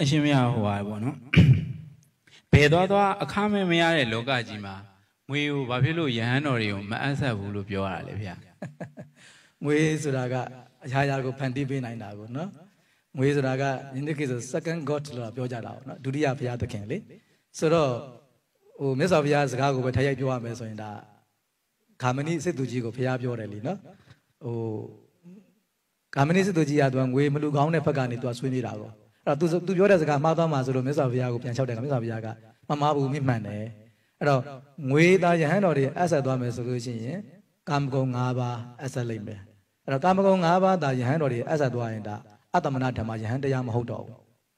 အရှင်မရဟိုပါပေါ့နော်ဘယ်သွားသွားအခမဲ့မရတဲ့လောကကြီးမှာငွေကိုဘာဖြစ်လို့ယဟန်တော်တွေကိုမအပ်ဆက်ဘူးလို့ပြောရတာလဲဗျာငွေဆိုတာကအရာရာကိုဖန်တီးပေးနိုင်တာကိုနော်ငွေဆိုတာကဒီနေ့ခေတ်ဆို second god လို့ပြောကြတာပေါ့နော်ဒုတိယဘုရားသခင်လေဆိုတော့ဟိုမြတ်စွာဘုရားစကားကိုပဲထရိုက်ပြောရမယ်ဆိုရင်ဒါဂါမဏိစစ်သူကြီးကိုဘုရားပြောတယ်လीနော်ဟိုဂါမဏိစစ်သူကြီးကသူကငွေမလူကောင်းတဲ့ဘက်ကနေသူကဆွေးနေတာကို အဲ့တော့သူသူပြောတဲ့စကားမှားသွားမှာဆိုလို့မြတ်စွာဘုရားကိုပြန်လျှောက်တယ်ကမြတ်စွာဘုရားကမမှားဘူးမြင့်မှန်တယ်အဲ့တော့ငွေသားယဟန်တော်တွေအဆက်သွားမယ်ဆိုလို့ရှိရင်ကာမဂုဏ်၅ပါးအဆက်လိမ့်မယ်အဲ့တော့ကာမဂုဏ်၅ပါးသာယဟန်တော်တွေအဆက်သွားရင်ဒါအတ္တမနာဓမ္မယဟန်တရားမဟုတ်တော့ဘူး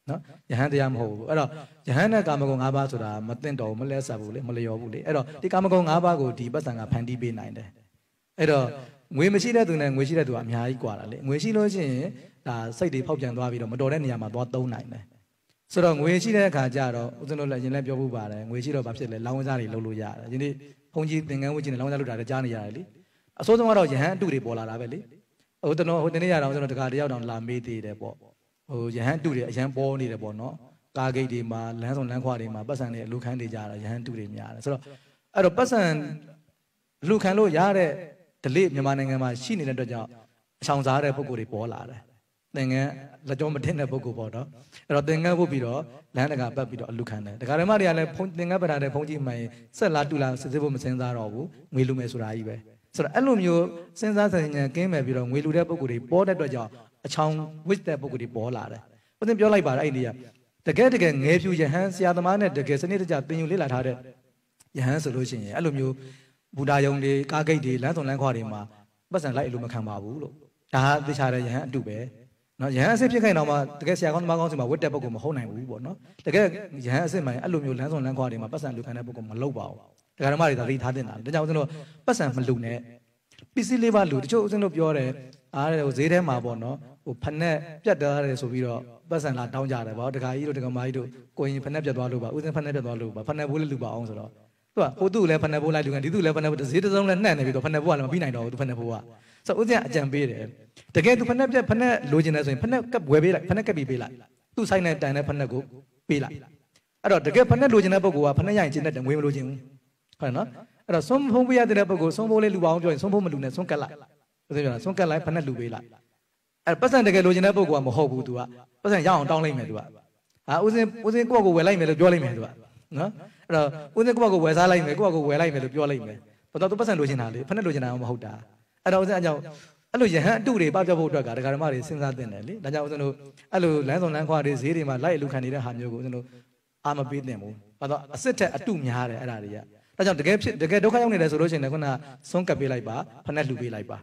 နော်ယဟန်တရားမဟုတ်ဘူးအဲ့တော့ယဟန်နဲ့ကာမဂုဏ်၅ပါးဆိုတာမသိတော့ဘူးမလဲဆပ်ဘူးလေမလျော်ဘူးလေအဲ့တော့ဒီကာမဂုဏ်၅ပါးကိုဒီပတ်စံကဖန်တီးပေးနိုင်တယ်အဲ့တော့ငွေမရှိတဲ့သူနဲ့ငွေရှိတဲ့သူကအများကြီးကွာတာလေငွေရှိလို့ရှိရင် ဒါစိတ်တွေဖောက်ပြန်သွားပြီးတော့မတော်တဲ့နေရာမှာသွားသုံးနိုင်တယ်ဆိုတော့ငွေရှိတဲ့အခါကျတော့ဦးဇင်းတို့လည်းရင်လည်းပြောဖို့ပါတယ်ငွေရှိတော့ဘာဖြစ်လဲလောင်းဝစားတွေလုပ်လို့ရတယ်ယနေ့ဘုန်းကြီးသင်္ကန်းဝတ်ကြီးနဲ့လောင်းဝစားလုပ်တာလည်းကြားနေရတယ်လေအစိုးဆုံးကတော့ယဟန်အတုတွေပေါ်လာတာပဲလေဟိုတနော်ဟိုတနေ့ရအောင်ကျွန်တော်တခါတယောက်တောင်လာမေးသေးတယ်ပေါ့ဟိုယဟန်အတုတွေအရန်ပေါ်နေတယ်ပေါ့နော်ကားဂိတ်တွေမှာလမ်းဆောင်လမ်းခွတွေမှာပတ်စံတွေအလူခန်းတွေကြတာယဟန်အတုတွေများတယ်ဆိုတော့အဲ့တော့ပတ်စံလူခံလို့ရတဲ့ delay မြန်မာနိုင်ငံမှာရှိနေတဲ့အတွက်ကြောင့်အဆောင်စားတဲ့ပုံကိုယ်တွေပေါ်လာတယ် သင်္ကန်းလက်ကြောမထင်တဲ့ပုံကိုယ်ပေါ့နော်အဲ့တော့သင်္ကန်းပုတ်ပြီးတော့လမ်းတကာပတ်ပြီးတော့အလူခံတယ်ဒကာဓမ္မတွေကလည်းဖုန်းသင်္ကန်းပဓာတဲ့ဖုန်းကြီးမှန်ဆက်လာတူလာစစ်စစ်ဖို့မစင်စားတော့ဘူးငွေလူမယ်ဆိုတာကြီးပဲဆိုတော့အဲ့လိုမျိုးစဉ်းစားဆင်ခြင်ကင်းမဲ့ပြီးတော့ငွေလူတဲ့ပုံကိုယ်တွေပေါ်တဲ့အတွက်ကြောင့်အချောင်ဝစ်တဲ့ပုံကိုယ်တွေပေါ်လာတယ်ဦးဇင်းပြောလိုက်ပါလားအဲ့ဒီကတကယ်တကယ်ငယ်ဖြူယဟန်ဆရာသမားနဲ့တကယ်စနစ်တကျသင်ယူလေ့လာထားတဲ့ယဟန်ဆိုလို့ရှိရင်အဲ့လိုမျိုးဘူတာယုံတွေကားဂိတ်တွေလမ်းစုံလမ်းခွတွေမှာပတ်စံလိုက်အလိုမခံပါဘူးလို့ဒါဟာသိချတဲ့ယဟန်အတုပဲ နော်ယဟန်အစ်စ်ဖြစ်ခိုင်တော့မှတကယ်ဆရာကောင်းသမားကောင်းစီမှာဝတ်တဲ့ပုဂ္ဂိုလ်မဟုတ်နိုင်ဘူးပေါ့နော်တကယ်ယဟန်အစ်စ်မှအဲ့လိုမျိုးလမ်းစုံလမ်းခွတွေမှာပတ်စံလူခံတဲ့ပုဂ္ဂိုလ်မလုပ်ပါဘူးတရားဓမ္မတွေဒါသိထားတင်တာဒါကြောင့်ဦးဇင်းတို့ပတ်စံမလူနဲ့ပစ္စည်းလေးပါလူတချို့ဦးဇင်းတို့ပြောတယ်အားတဲ့ဟိုဈေးထဲမှာပေါ့နော်ဟိုဖက်နဲ့ပြတ်သွားတယ်ဆိုပြီးတော့ပတ်စံလာတောင်းကြတယ်ဗောတခါကြီးတို့တခါမကြီးတို့ကိုရင်ဖက်နဲ့ပြတ်သွားလို့ပါဦးဇင်းဖက်နဲ့ပြတ်သွားလို့ပါဖက်နဲ့ဘိုးလေးလူပါအောင်ဆိုတော့သူကဟိုသူ့လည်းဖက်နဲ့ဘိုးလိုက်လူကန်ဒီသူ့လည်းဖက်နဲ့ဘိုးဈေးတစ်စုံလည်းနှက်နေပြီးတော့ဖက်နဲ့ဘိုးကလည်းမပြီးနိုင်တော့ဘူးသူဖက်နဲ့ဘိုးက ဆိုဦးဇင်းအကြံပေးတယ်တကယ်သူဖက်နဲ့ပြတ်ဖက်နဲ့လိုချင်တယ်ဆိုရင်ဖက်နဲ့ကပ်ဝယ်ပေးလိုက်ဖက်နဲ့ကပ်ပြီးပေးလိုက်သူ့ဆိုင်နဲ့တန်တဲ့ဖက်နဲ့ကိုပေးလိုက်အဲ့တော့တကယ်ဖက်နဲ့လိုချင်တဲ့ပုဂ္ဂိုလ်ကဖက်နဲ့ရရင်ကျင်းတဲ့ငွေမလိုချင်ဘူးဟုတ်နော်အဲ့တော့ဆုံးဖုံးပေးရတဲ့ပုဂ္ဂိုလ်ဆုံးဖုံးလေးလူပါအောင်ပြောရင်ဆုံးဖုံးမလူနဲ့ဆုံးကတ်လိုက်ဦးဇင်းပြောတာဆုံးကတ်လိုက်ဖက်နဲ့လူပေးလိုက်အဲ့ပတ်စံတကယ်လိုချင်တဲ့ပုဂ္ဂိုလ်ကမဟုတ်ဘူးသူကပတ်စံရအောင်တောင်းလိုက်မယ်သူကဟာဦးစင်ဦးစင်ကိုယ့်ကိုဝယ်လိုက်မယ်လို့ပြောလိုက်မယ်သူကနော်အဲ့တော့ဦးစင်ကိုယ့်ကိုဝယ်စားလိုက်မယ်ကိုယ့်ကိုဝယ်လိုက်မယ်လို့ပြောလိုက်မယ်ဘာလို့သူပတ်စံလိုချင်တာလေဖက်နဲ့လိုချင်တာမဟုတ်တာ အဲ့တော့ဦးစင်အကြောင်းအဲ့လိုယဟန်အတုတွေပပြောက်ဖို့အတွက်ကဒကာဓမ္မတွေစဉ်းစားတင်တယ်လေဒါကြောင့်ဦးစင်တို့အဲ့လိုလမ်းဆောင်လမ်းခွာတွေဈေးတွေမှာလိုက်အလူခံနေတဲ့ဟာမျိုးကိုဦးစင်တို့အာမပေးတင်ဘူးဘာလို့အစ်စ်ထက်အတုများတယ်အဲ့ဒါတွေကဒါကြောင့်တကယ်ဖြစ်တကယ်ဒုက္ခရောက်နေတယ်ဆိုလို့ရှိရင်လည်းခုနဆုံးကပ်ပေးလိုက်ပါဖက်နဲ့လှူပေးလိုက်ပါ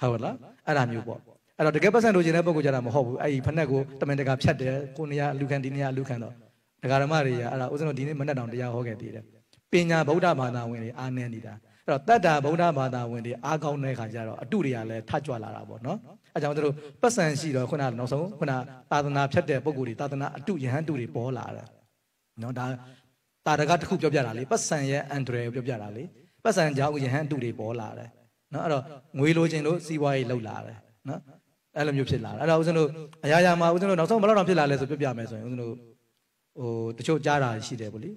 ဟုတ်လားအဲ့ဒါမျိုးပေါ့အဲ့တော့တကယ်ပတ်စံလိုချင်တဲ့ပုံကိုကြတာမဟုတ်ဘူးအဲ့ဒီဖက်နဲ့ကိုတမင်တကာဖြတ်တယ်ကိုနေရအလူခံဒီနေရအလူခံတော့ဒကာဓမ္မတွေကအဲ့ဒါဦးဇင်းတို့ဒီနေ့မနေ့တောင်တရားဟောခဲ့သေးတယ်ပညာဗုဒ္ဓဘာသာဝင်တွေအားနည်းနေတာ အဲ့တော့တတ္တာဗုဒ္ဓဘာသာဝင်တွေအားကောင်းတဲ့ခါကျတော့အတုတွေကလည်းထကြွလာတာပေါ့နော်အဲကြောင့်တို့ပတ်စံရှိတော့ခုနနောက်ဆုံးခုနသာသနာဖြတ်တဲ့ပုံကိုယ်တွေသာသနာအတုယဟန်တုတွေပေါ်လာတယ်နော်ဒါတာရကတစ်ခုပြောပြတာလေပတ်စံရဲ့အန်ဒရယ်ပြောပြတာလေပတ်စံကြောင့်ယဟန်တုတွေပေါ်လာတယ်နော်အဲ့တော့ငွေလိုချင်လို့စီးပွားရေးလောက်လာတယ်နော်အဲ့လိုမျိုးဖြစ်လာတယ်အဲ့တော့ဦးဇင်းတို့အရာရာမှာဦးဇင်းတို့နောက်ဆုံးဘယ်လောက်တောင်ဖြစ်လာလဲဆိုပြပြမယ်ဆိုရင်ဦးဇင်းတို့ဟိုတချို့ကြားတာရှိတယ်ဗောလေ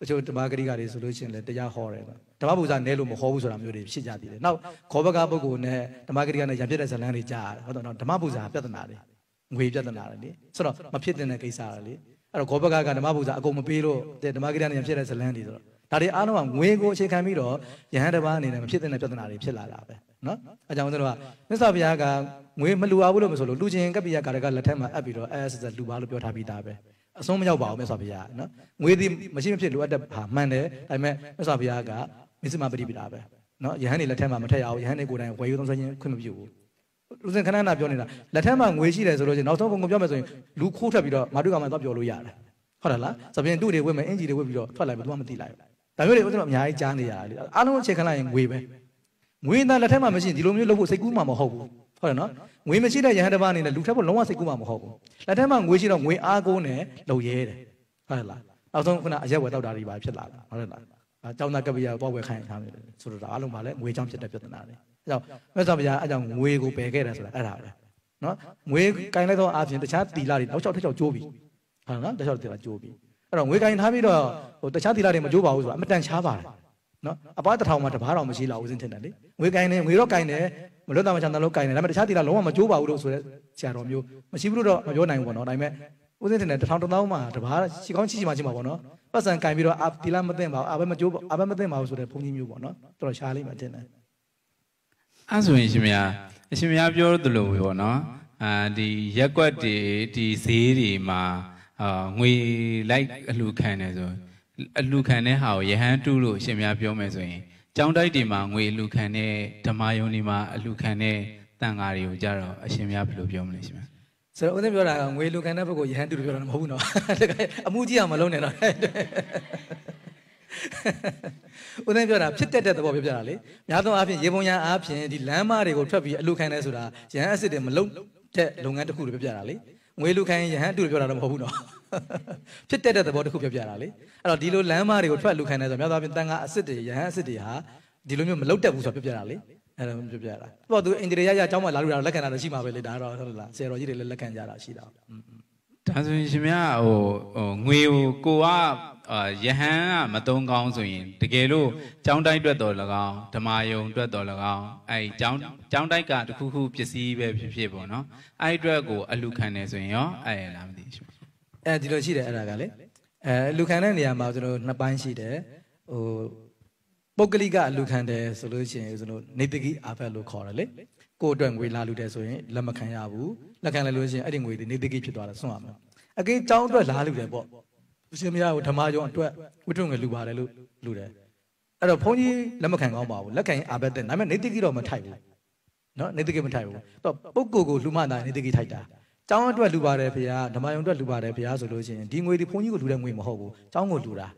တချို့ဓမ္မဂရိကတွေဆိုလို့ရှိရင်လည်းတရားဟောတယ်ဓမ္မပူဇာနဲလို့မဟောဘူးဆိုတာမျိုးတွေဖြစ်ကြသေးတယ်နောက်ခေါ်ဘကပုဂ္ဂိုလ်နဲ့ဓမ္မဂရိကနဲ့ရံပြတဲ့ဇလန်းတွေကြားရတယ်ဟုတ်တော့ဓမ္မပူဇာပြဿနာတွေငွေပြဿနာတွေလေဆိုတော့မဖြစ်တဲ့ကိစ္စတွေလေအဲ့တော့ခေါ်ဘကကဓမ္မပူဇာအကုန်မပေးလို့ဓမ္မဂရိကနဲ့ရံပြတဲ့ဇလန်းတွေဆိုတော့ဒါတွေအားလုံးကငွေကိုအခြေခံပြီးတော့ယဟန်တစ်ပါးအနေနဲ့မဖြစ်တဲ့ပြဿနာတွေဖြစ်လာတာပဲနော်အဲကြောင့်ကျွန်တော်ကမြတ်စွာဘုရားကငွေမလူအောင်လို့မဆိုလို့လူချင်းကပ္ပိယကာရကလက်ထက်မှာအပ်ပြီးတော့အဲဆက်ဆက်လူပါလို့ပြောထားပြီးသားပဲ အဆုံးမရောက်ပါဘူးမြတ်စွာဘုရားနော်ငွေဒီမရှိမဖြစ်လိုအပ်တဲ့ဟာမှန်တယ်ဒါပေမဲ့မြတ်စွာဘုရားကမစ္စမပရိပိတာပဲနော်ယဟန်နေလက်ထက်မှာမထက်ရအောင်ယဟန်နေကိုယ်တိုင်ဝယ်ယူသုံးဆွဲခြင်းခွင့်မပြုဘူးလူစင်ခဏနာပြောနေတာလက်ထက်မှာငွေရှိတယ်ဆိုလို့ချင်းနောက်ဆုံးကုန်ကုန်ပြောမယ်ဆိုရင်လူခိုးထွက်ပြီးတော့မာတုကမှတော့ပြောလို့ရတယ်ဟုတ်တယ်လားသဖြင့်တူတွေဝတ်မယ်အင်ဂျီတွေဝတ်ပြီးတော့ထွက်လာပြီသူကမသိလိုက်ဘူးဒါမျိုးတွေဦးဇင်းတို့အများကြီးကြားနေရတာလေအားလုံးအခြေခံလိုက်ရင်ငွေပဲငွေသားလက်ထက်မှာမရှိရင်ဒီလိုမျိုးလုပ်ဖို့စိတ်ကူးမှာမဟုတ်ဘူး ဟုတ်တယ်နော်ငွေမရှိတဲ့ရဟန်းတစ်ပါးအနေနဲ့လူထက်ဖို့လုံးဝစိတ်ကူးမှာမဟုတ်ဘူးလက်ထက်မှာငွေရှိတော့ငွေအားကိုးနဲ့လုံရဲတယ်ဟုတ်တယ်လားနောက်ဆုံးခုနအရက်ဝယ်တောက်တာတွေပါဖြစ်လာတာဟုတ်တယ်လားအကြောင်းသားကပ္ပိယပေါ့ဝယ်ခိုင်းထားမယ်ဆိုတော့အားလုံးပါလဲငွေကြောင့်ဖြစ်တဲ့ပြဿနာတွေအဲကြောင့်မြတ်စွာဘုရားအဲကြောင့်ငွေကိုပယ်ခဲ့တယ်ဆိုတာအဲ့ဒါပဲနော်ငွေကင်လိုက်တော့အပြင်တခြားတီလာတွေနောက်ချောက်ထက်ချောက်ကျိုးပြီဟဟုတ်နော်တခြားသီလကြိုးပြီးအဲ့တော့ငွေကင်ထားပြီးတော့ဟိုတခြားသီလတွေမကြိုးပါဘူးဆိုတာအမတန်ရှားပါတယ် နော်အပားတစ်ထောင်မှတစ်ပါးတော်မရှိလောက်ဦးစင်းထင်တယ်လေငွေကင်နေငွေတော့ကင်တယ်မလွတ်တာမချမ်းသာလို့ကင်တယ်ဒါပေမဲ့တခြားသီလလုံးဝမကြိုးပါဘူးလို့ဆိုတဲ့ဆရာတော်မျိုးမရှိဘူးလို့တော့မပြောနိုင်ဘူးပေါ့နော်ဒါပေမဲ့ဦးစင်းထင်တယ်တစ်ထောင်တစ်သောင်းမှတစ်ပါးရှိကောင်းရှိရှိမှရှိမှာပေါ့နော်ပတ်စံကင်ပြီးတော့အာသီလမသိမ့်ပါဘူးအာဘမကြိုးအာဘမသိမ့်ပါဘူးဆိုတဲ့ဘုန်းကြီးမျိုးပေါ့နော်တော်တော်ရှားလိမ့်မယ်ထင်တယ်အဲ့ဆိုရင်ရှင်မယားအရှင်မယားပြောသလိုပဲပေါ့နော်အာဒီရက်ကွက်တွေဒီဈေးတွေမှာအာငွေလိုက်အလှခံတယ်ဆို အလှခံတဲ့ဟာကိုယဟန်တုလို့အရှင်မယားပြောမယ်ဆိုရင်ကျောင်းတိုက်တွေမှာငွေအလှခံတဲ့ဓမ္မယုံတွေမှာအလှခံတဲ့တန်ဃာတွေကိုကြတော့အရှင်မယားဘယ်လိုပြောမလဲရှင်မယားဆိုတော့ဦးသိန်းပြောတာကငွေလူခံတဲ့ဘက်ကရဟန်းတူတူပြောတာမဟုတ်ဘူးနော်တကယ်အမှုကြီးအောင်မလုံးနဲ့တော့ဦးသိန်းပြောတာဖြစ်တတ်တဲ့သဘောပြောပြတာလေများသောအားဖြင့်ရေပုံရအားဖြင့်ဒီလမ်းမတွေကိုထွက်ပြီးအလူခံနေဆိုတာရဟန်းအစ်စ်တွေမလုံးတဲ့လုပ်ငန်းတစ်ခုလို့ပြောပြတာလေ ငွေလူခံရင်ရဟန်းအတူတူပြောတာတော့မဟုတ်ဘူးနော်ဖြစ်တတ်တဲ့သဘောတစ်ခုပြောပြတာလေအဲ့တော့ဒီလိုလမ်းမတွေကိုထွက်လူခံနေဆိုများသောအားဖြင့်တန်ခါအစ်စ်တွေရဟန်းအစ်စ်တွေဟာဒီလိုမျိုးမလုံးတတ်ဘူးဆိုတော့ပြောပြတာလေအဲ့ဒါပြောပြတာသူကသူအင်ဂျင်နီယာရအကြောင်းမှလာလို့ရတော့လက်ခံတာတော့ရှိမှာပဲလေဒါတော့ဟုတ်လားဆယ်တော်ကြီးတွေလည်းလက်ခံကြတာရှိတာอืมဒါဆိုရင်ရှင်မယားဟိုဟိုငွေကိုကိုက အာယဟန်ကမတုံးကောင်းဆိုရင်တကယ်လို့ကျောင်းတိုက်အတွက်တော်၎င်းဓမ္မယုံအတွက်တော်၎င်းအဲ့ကျောင်းကျောင်းတိုက်ကတခုခုပစ္စည်းပဲဖြစ်ဖြစ်ပေါ့နော်အဲ့အတွက်ကိုအလူခံနေဆိုရင်ရောအဲ့ရလားမသိဘူးအဲဒီလိုရှိတယ်အဲ့ဒါကလေအဲလူခံတဲ့နေရာမှာကျွန်တော်နှစ်ပိုင်းရှိတယ်ဟိုပုဂ္ဂလိကအလူခံတယ်ဆိုလို့ရှိရင်ကျွန်တော်နေတကိအာဖက်လို့ခေါ်တယ်လေကိုယ့်အတွက်ငွေလာလူတယ်ဆိုရင်လက်မခံရဘူးလက်ခံလိုက်လို့ရှိရင်အဲ့ဒီငွေတွေနေတကိဖြစ်သွားတယ်ဆွန့်ရမယ်အကိတောင်းအတွက်လာလူတယ်ပေါ့ ဦးရှင်မရကိုဓမ္မယောအတွက်ဝိတ္ထုငွေလူပါတယ်လို့လူတယ်အဲ့တော့ဘုန်းကြီးလက်မခံကောင်းပါဘူးလက်ခံရင်အာဘက်တဲ့ဒါပေမဲ့နေတကိတော့မထိုက်ဘူးနော်နေတကိမထိုက်ဘူးတော့ပုဂ္ဂိုလ်ကိုလူမှတာနေတကိထိုက်တာကျောင်းအတွက်လူပါတယ်ဖေဟာဓမ္မယုံအတွက်လူပါတယ်ဖေဟာဆိုလို့ရှိရင်ဒီငွေဒီဘုန်းကြီးကိုလူတဲ့ငွေမဟုတ်ဘူးကျောင်းကိုလူတာ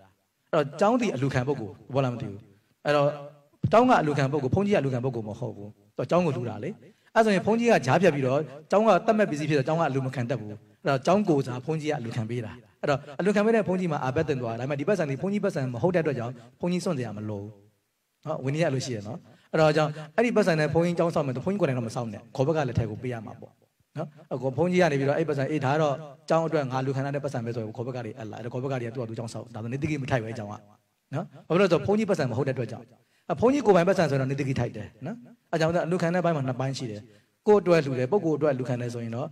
အဲ့တော့ကျောင်းဒီအလူခံပုဂ္ဂိုလ်ဘောလားမသိဘူးအဲ့တော့ကျောင်းကအလူခံပုဂ္ဂိုလ်ဘုန်းကြီးကအလူခံပုဂ္ဂိုလ်မဟုတ်ဘူးတော့ကျောင်းကိုလူတာလေ အဲ့ဆိုရင်ဘုန်းကြီးကဂျားပြတ်ပြီးတော့ကျောင်းကတတ်မဲ့ပစ္စည်းဖြစ်တော့ကျောင်းကအလူမခံတတ်ဘူးအဲ့တော့ကျောင်းကိုစားဘုန်းကြီးကအလူခံပေးတာအဲ့တော့အလူခံပေးတဲ့ဘုန်းကြီးမှာအာဘက်တင်သွားဒါပေမဲ့ဒီပတ်စံဒီဘုန်းကြီးပတ်စံမဟုတ်တဲ့အတွက်ကြောင့်ဘုန်းကြီးစွန့်စရာမလိုဘူးနော်ဝင်းကြီးရလို့ရှိရနော်အဲ့တော့ကြောင့်အဲ့ဒီပတ်စံနဲ့ဘုန်းကြီးကျောင်းဆောက်မယ်ဘုန်းကြီးကိုယ်တိုင်တော့မဆောက်နဲ့ခေါ်ဘက်ကလည်းထဲကိုပေးရမှာပေါ့နော်အခုဘုန်းကြီးကနေပြီးတော့အဲ့ပတ်စံအေးဒါကတော့ကျောင်းအတွက်ငါလူခံရတဲ့ပတ်စံပဲဆိုရင်ခေါ်ဘက်ကတွေအလားအဲ့ခေါ်ဘက်ကတွေကသူ့အတူကျောင်းဆောက်ဒါဆိုနေတိကိမထိုက်ပဲအကြောင်းကနော်ဘာဖြစ်လို့လဲဆိုတော့ဘုန်းကြီးပတ်စံမဟုတ်တဲ့အတွက်ကြောင့် အဘုန်းကြီးကိုယ်ပိုင်ပတ်စံဆိုတော့နေတိကိထိုက်တယ်နော်အကြောင်းကအလူခံတဲ့ဘက်မှာနှစ်ပိုင်းရှိတယ်ကိုယ်အတွက်လူတယ်ပုဂ္ဂိုလ်အတွက်လူခံတယ်ဆိုရင်တော့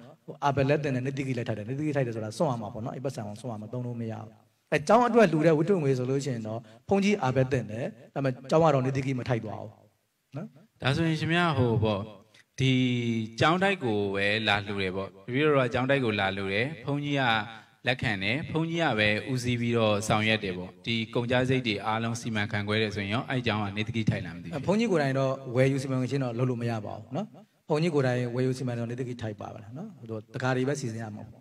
အာဘယ်လက်တင်နဲ့နေတိကိလိုက်ထိုက်တယ်နေတိကိထိုက်တယ်ဆိုတာစွန့်ရမှာပေါ့နော်အဲ့ပတ်စံအောင်စွန့်ရမှာသုံးလို့မရဘူးအဲကျောင်းအတွက်လူတဲ့ဝိတ္ထုငွေဆိုလို့ရှိရင်တော့ဘုန်းကြီးအာဘယ်တင်တယ်ဒါပေမဲ့ကျောင်းကတော့နေတိကိမထိုက်သွားဘူးနော်ဒါဆိုရင်ရှင်မယားဟိုပေါ့ဒီကျောင်းတိုက်ကိုပဲလာလှူတယ်ပေါ့တပည့်တော်ကကျောင်းတိုက်ကိုလာလှူတယ်ဘုန်းကြီးက လက်ခံတယ်ဘုန်းကြီးကပဲဦးစီးပြီးတော့ဆောင်ရွက်တယ်ပေါ့ဒီကုန်ကြစိတ်တွေအားလုံးစီမံခန့်ခွဲတယ်ဆိုရင်ရောအဲ့ကြောင်းကနေတကိထိုင်လာမသိဘူးဘုန်းကြီးကိုယ်တိုင်တော့ဝယ်ယူစီမံခြင်းတော့လုပ်လို့မရပါဘူးเนาะဘုန်းကြီးကိုယ်တိုင်ဝယ်ယူစီမံတော့နေတကိထိုင်ပါပါလားเนาะဟိုတကားတွေပဲစီစဉ်ရမှာပေါ့